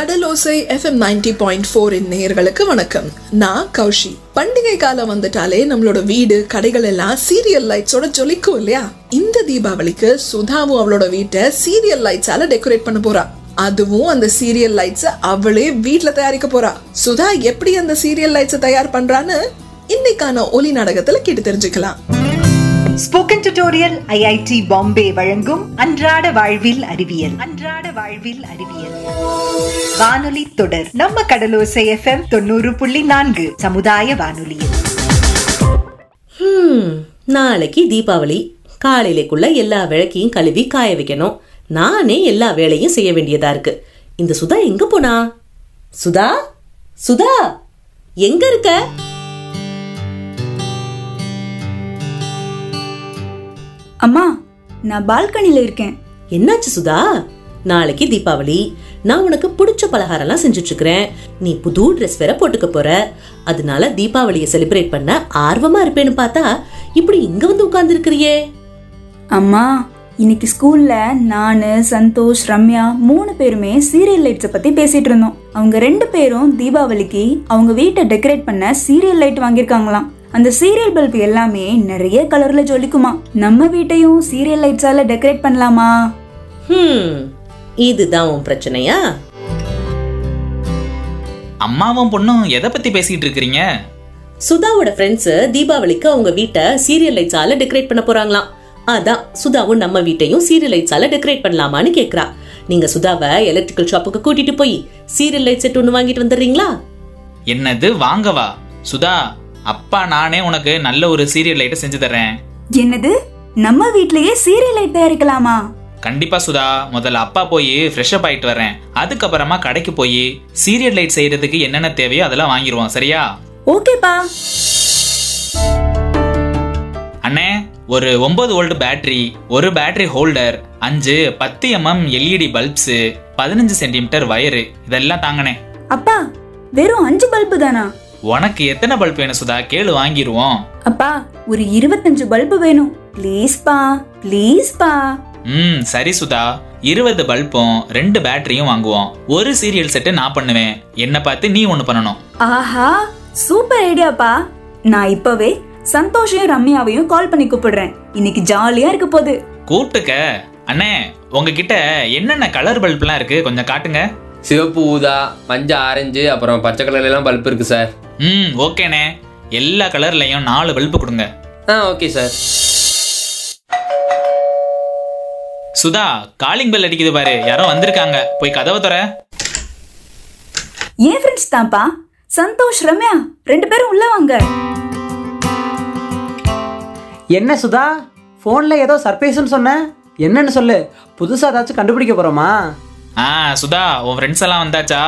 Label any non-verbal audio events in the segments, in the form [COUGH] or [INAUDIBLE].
Kadalosai FM ninety point four நேயர்களுக்கு வணக்கம். நான் கௌஷி. பண்டிகை காலம் வந்துட்டாலே நம்மளோட வீடு கடைகள் எல்லாம் சீரியல் லைட்ஸோட ஜொலிக்கும் இல்லையா? இந்த தீபாவளிக்கு சுதாவும் அவளோட வீட்டை சீரியல் லைட்ஸால டெக்கரேட் பண்ண போறா. அதுவும் அந்த சீரியல் லைட்ஸ் அவளே வீட்டுல தயாரிக்க போறா. சுதா எப்படி அந்த சீரியல் லைட்ஸ் தயார் பண்றான்னு இன்னைக்கான ஒலி நாடகத்துல கேட்டு தெரிஞ்சுக்கலாம். ஸ்போக்கன் டியூட்டோரியல் ஐஐடி பாம்பே வழங்கும் அன்றாட வாழ்வில் அறிவியல். அன்றாட வாழ்வில் அறிவியல். வானொலி தொடர் நம்ம கடலோசை எஃப்எம் தொண்ணூறு புள்ளி நான்கு சமுதாய வானொலியில். ஹம், நாளைக்கு தீபாவளி. காலையிலேக்குள்ள எல்லா விளக்கையும் கழுவி காய வைக்கணும். நானே எல்லா வேலையும் செய்ய வேண்டியதா இருக்கு. இந்த சுதா எங்க போனா? சுதா? சுதா? எங்க இருக்க? அம்மா நான் பால்கனில இருக்கேன். என்னாச்சு சுதா? நாளைக்கு தீபாவளி. நான் உனக்கு பிடிச்ச பலகாரம்லாம் செஞ்சுட்டு இருக்கிறேன் நீ புது ட்ரெஸ் வேற போட்டுக்க போற. அதனால தீபாவளியை செலிப்ரேட் பண்ண ஆர்வமா இருப்பேன்னு பார்த்தா இப்படி இங்க வந்து உட்கார்ந்து இருக்கிறியே அம்மா இன்னைக்கு ஸ்கூல்ல நானு சந்தோஷ் ரம்யா மூணு பேருமே சீரியல் லைட்ஸை பத்தி பேசிட்டு இருந்தோம். அவங்க ரெண்டு பேரும் தீபாவளிக்கு அவங்க வீட்டை டெக்கரேட் பண்ண சீரியல் லைட் வாங்கியிருக்காங்களாம். அந்த சீரியல் பல்ப் எல்லாமே நிறைய கலர்ல ஜொலிக்குமா? நம்ம வீட்டையும் சீரியல் லைட்ஸால டெக்கரேட் பண்ணலாமா? இதுதான் உன் பிரச்சனையா? அம்மாவும் பொண்ணும் எதை பத்தி பேசிட்டு இருக்கிறீங்க? சுதாவோட ஃப்ரெண்ட்ஸ் தீபாவளிக்கு அவங்க வீட்டை சீரியல் லைட்ஸால டெக்கரேட் பண்ண போறாங்களாம். அதான் சுதாவும் நம்ம வீட்டையும் சீரியல் லைட்ஸால டெக்கரேட் பண்ணலாமான்னு கேக்குறா. நீங்க சுதாவை எலக்ட்ரிக்கல் ஷாப்புக்கு கூட்டிட்டு போய் சீரியல் லைட் செட் ஒன்று வாங்கிட்டு வந்துடுறீங்களா? என்னது வாங்கவா? சுதா அப்பா நானே உனக்கு நல்ல ஒரு சீரியல் லைட்டை செஞ்சு தர்றேன். என்னது? நம்ம வீட்லயே சீரியல் லைட் தயாரிக்கலாமா? கண்டிப்பா சுதா. முதல்ல அப்பா போய் ஃப்ரெஷ் அப் ஆயிட்டு வரேன். அதுக்கப்புறமா கடைக்கு போய் சீரியல் லைட் செய்யறதுக்கு என்னென்ன தேவையோ அதெல்லாம் வாங்கிடுவோம் சரியா? ஓகேப்பா. அண்ணே ஒரு ஒன்பது வோல்ட் பேட்டரி ஒரு பேட்டரி ஹோல்டர் அஞ்சு பத்து எம்எம் எல்இடி பல்ப்ஸ் பதினஞ்சு சென்டிமீட்டர் வயரு இதெல்லாம் தாங்கனே அப்பா வெறும் அஞ்சு பல்பு தானா? உனக்கு எத்தனை பல்ப் வேணும் சுதா? கேளு வாங்கிடுவோம் அப்பா ஒரு இருபத்தஞ்சு பல்பு வேணும். ப்ளீஸ்பா ப்ளீஸ்பா ம் சரி சுதா. இருபது பல்பும் ரெண்டு பேட்டரியும் வாங்குவோம். ஒரு சீரியல் செட்டு நான் பண்ணுவேன். என்ன பார்த்து நீ ஒன்று பண்ணணும். ஆஹா சூப்பர் ஐடியாப்பா நான் இப்பவே சந்தோஷையும் ரம்யாவையும் கால் பண்ணி கூப்பிடுறேன். இன்னைக்கு ஜாலியா இருக்க போகுது. கூப்பிட்டுக்க. அண்ணே உங்ககிட்ட என்னென்ன கலர் பல்ப்லாம் இருக்கு? கொஞ்சம் காட்டுங்க. சிவப்பு ஊதா மஞ்சள் ஆரஞ்சு அப்புறம் பச்சை கலர்ல எல்லாம் பல்ப் இருக்கு சார் ம் ஓகேண்ணே. எல்லா கலர்லையும் நாலு பல்பு கொடுங்க. ஆ okay sir. Sudha calling bell அடிக்குது பாரு. யாரோ வந்திருக்காங்க. போய் கதவை தர ஏன் ஃப்ரெண்ட்ஸ் தான்ப்பா? சந்தோஷ் ரம்யா ரெண்டு பேரும் உள்ள வாங்க. என்ன சுதா? ஃபோனில் ஏதோ சர்ப்ரைஸ்னு சொன்ன. என்னன்னு சொல்லு. புதுசாக ஏதாச்சும் கண்டுபிடிக்க போகிறோமா ஆ சுதா உன் ஃப்ரெண்ட்ஸ் எல்லாம் வந்தாச்சா?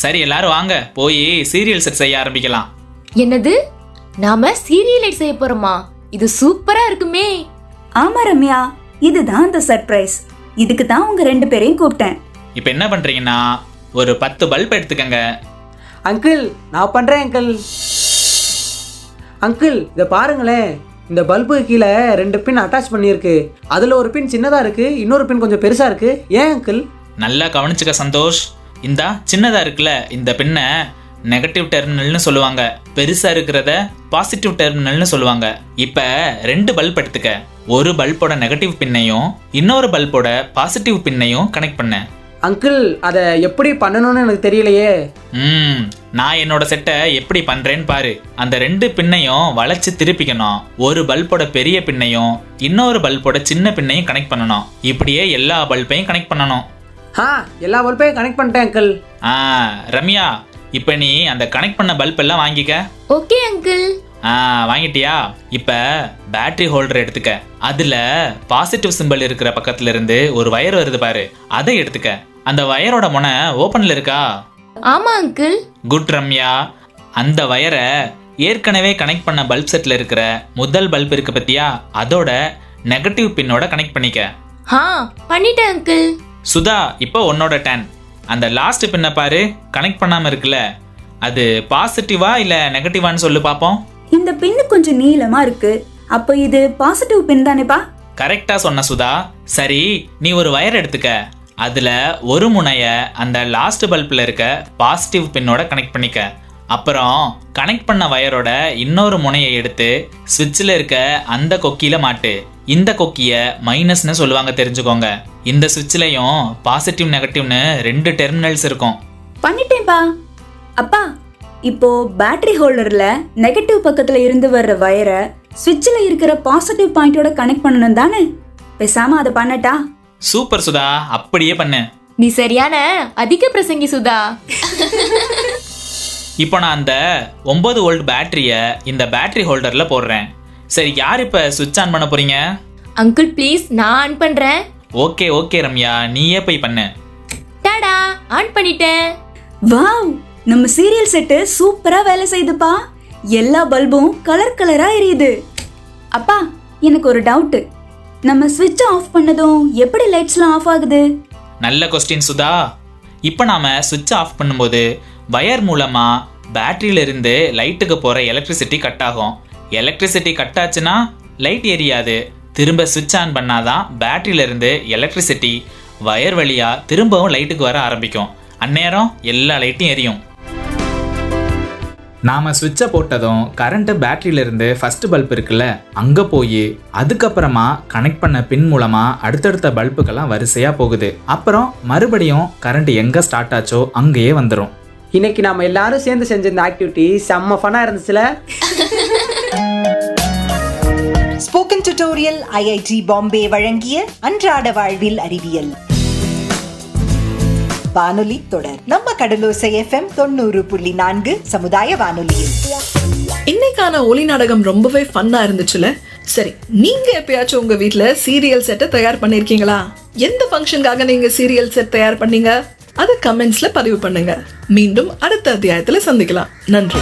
சரி எல்லாரும் வாங்க. போய் சீரியல் செட் செய்ய ஆரம்பிக்கலாம். என்னது? நாம சீரியல் செய்ய போறோமா? இது சூப்பரா இருக்குமே. ஆமா ரம்யா இதுதான் அந்த சர்ப்ரைஸ் இதுக்கு தான் உங்க ரெண்டு பேரையும் கூப்பிட்டேன். இப்போ என்ன பண்றீங்கன்னா ஒரு பத்து பல்ப் எடுத்துக்கங்க. அங்கிள் நான் பண்ணுறேன் அங்கிள் அங்கிள் இதை பாருங்களேன். இந்த பல்புக்கு கீழே ரெண்டு பின் அட்டாச் பண்ணியிருக்கு. அதில் ஒரு பின் சின்னதாக இருக்குது இன்னொரு பின் கொஞ்சம் பெருசாக இருக்குது ஏன் அங்கிள் நல்லா கவனிச்சுக்க சந்தோஷ். இந்தா சின்னதா இருக்குல்ல இந்த பின்னை நெகட்டிவ் டெர்மினல்னு சொல்லுவாங்க. பெருசா இருக்கிறத பாசிட்டிவ் டெர்மினல்னு சொல்லுவாங்க. இப்ப ரெண்டு பல்ப் எடுத்துக்க. ஒரு பல்போட நெகட்டிவ் பின்னையும் இன்னொரு பல்போட பாசிட்டிவ் பின்னையும் கனெக்ட் பண்ண. அங்கிள் அதை எப்படி பண்ணணும்னு எனக்கு தெரியலையே. ம் நான் என்னோட செட்டை எப்படி பண்றேன்னு பாரு. அந்த ரெண்டு பின்னையும் வளைச்சு திருப்பிக்கணும். ஒரு பல்போட பெரிய பின்னையும் இன்னொரு பல்போட சின்ன பின்னையும் கனெக்ட் பண்ணணும். இப்படியே எல்லா பல்பையும் கனெக்ட் பண்ணணும். ஆ எல்லா பல்பையும் கனெக்ட் பண்ணிட்டேன் அங்கிள் ஆ ரம்யா இப்போ நீ அந்த கனெக்ட் பண்ண பல்ப் எல்லாம் வாங்கிக்க. ஓகே அங்கிள் ஆ வாங்கிட்டியா? இப்ப பேட்டரி ஹோல்டர் எடுத்துக்க. அதுல பாசிட்டிவ் சிம்பல் இருக்கிற பக்கத்துல இருந்து ஒரு வயர் வருது பாரு. அதை எடுத்துக்க. அந்த வயரோட முனை ஓப்பன்ல இருக்கா? ஆமா அங்கிள் குட் ரம்யா. அந்த வயரை ஏற்கனவே கனெக்ட் பண்ண பல்ப் செட்ல இருக்கிற முதல் பல்ப் இருக்கு பத்தியா? அதோட நெகட்டிவ் பின்னோட கனெக்ட் பண்ணிக்க. ஹா பண்ணிட்டேன் அங்கிள் சுதா இப்போ உன்னோட டேன் அந்த லாஸ்ட் பின்னை பாரு கனெக்ட் பண்ணாம இருக்குல்ல. அது பாசிட்டிவா இல்ல நெகட்டிவான்னு சொல்லு பாப்போம். இந்த பின்னு கொஞ்சம் நீளமா இருக்கு. அப்போ இது பாசிட்டிவ் பின் தானேப்பா கரெக்டா சொன்ன சுதா. சரி நீ ஒரு வயர் எடுத்துக்க. அதுல ஒரு முனைய அந்த லாஸ்ட் பல்பில் இருக்க பாசிட்டிவ் பின்னோட கனெக்ட் பண்ணிக்க. அப்புறம் கனெக்ட் பண்ண வயரோட இன்னொரு முனையை எடுத்து சுவிட்சில் இருக்க அந்த கொக்கியில மாட்டு. இந்த கொக்கிய மைனஸ்னு சொல்லுவாங்க தெரிஞ்சுக்கோங்க. இந்த சுவிட்ச்லயும் பாசிட்டிவ் நெகட்டிவ்னு ரெண்டு டெர்மினல்ஸ் இருக்கும். பண்ணிட்டேன்பா. அப்பா இப்போ பேட்டரி ஹோல்டர்ல நெகட்டிவ் பக்கத்துல இருந்து வர்ற வயரை சுவிட்சில் இருக்கிற பாசிட்டிவ் பாயிண்டோட கனெக்ட் பண்ணணும் தானே? பேசாம அதை பண்ணட்டா? சூப்பர் சுதா அப்படியே பண்ணு. நீ சரியான அதிக பிரசங்கி சுதா. [LAUGHS] இப்போ நான் அந்த ஒன்பது வோல்ட் பேட்டரியை இந்த பேட்டரி ஹோல்டர்ல போடுறேன். சரி யார் இப்போ சுவிட்ச் ஆன் பண்ண போறீங்க? அங்கிள் ப்ளீஸ் நான் ஆன் பண்றேன். Okay okay Ramya. நீயே போய் பண்ணு. டாடா ஆன் பண்ணிட்டேன். வாவ் நம்ம சீரியல் செட்டு சூப்பரா வேலை செய்யுதுப்பா. எல்லா பல்பும் கலர் கலரா எரியுது. அப்பா எனக்கு ஒரு டவுட் நம்ம ஸ்விட்ச் ஆஃப் பண்ணதும் எப்படி லைட்ஸ்லாம் ஆஃப் ஆகுது? நல்ல கொஸ்டின் சுதா. இப்போ நாம சுவிட்ச் ஆஃப் பண்ணும்போது வயர் மூலமா பேட்டரியில இருந்து லைட்டுக்கு போற எலக்ட்ரிசிட்டி கட் ஆகும். எலக்ட்ரிசிட்டி கட் ஆச்சுன்னா லைட் எரியாது. திரும்ப சுவிட்ச் ஆன் பண்ணாதான் பேட்டரியில இருந்து எலக்ட்ரிசிட்டி வயர் வழியா திரும்பவும் லைட்டுக்கு வர ஆரம்பிக்கும். அந்நேரம் எல்லா லைட்டும் எரியும். நாம சுவிட்சை போட்டதும் கரண்ட் பேட்டரியில இருந்து ஃபர்ஸ்ட் பல்ப் இருக்குல்ல அங்க போய் அதுக்கப்புறமா கனெக்ட் பண்ண பின் மூலமா அடுத்தடுத்த பல்புக்கெல்லாம் வரிசையா போகுது. அப்புறம் மறுபடியும் கரண்ட் எங்க ஸ்டார்ட் ஆச்சோ அங்கேயே வந்துடும் இன்னைக்கு நாம எல்லாரும் சேர்ந்து செஞ்ச இந்த ஆக்டிவிட்டி செம்ம ஃபனா இருந்துச்சுல? [LAUGHS] ஸ்போக்கன் டியூட்டோரியல் ஐஐடி பாம்பே வழங்கிய அன்றாட வாழ்வில் அறிவியல். வானொலி தொடர். நம்ம கடலோசை எஃப்எம் தொண்ணூறு புள்ளி நான்கு சமுதாய வானொலியில். இன்னைக்கான ஒளி நாடகம் ரொம்பவே ஃபன்னா இருந்துச்சுல? சரி நீங்க எப்பயாச்சும் உங்க வீட்ல சீரியல் செட்டை தயார் பண்ணிருக்கீங்களா? எந்த ஃபங்க்ஷனுக்காக நீங்க சீரியல் செட் தயார் பண்ணீங்க? அதை கமெண்ட்ஸ்ல பதிவு பண்ணுங்க. மீண்டும் அடுத்த அத்தியாயத்துல சந்திக்கலாம். நன்றி.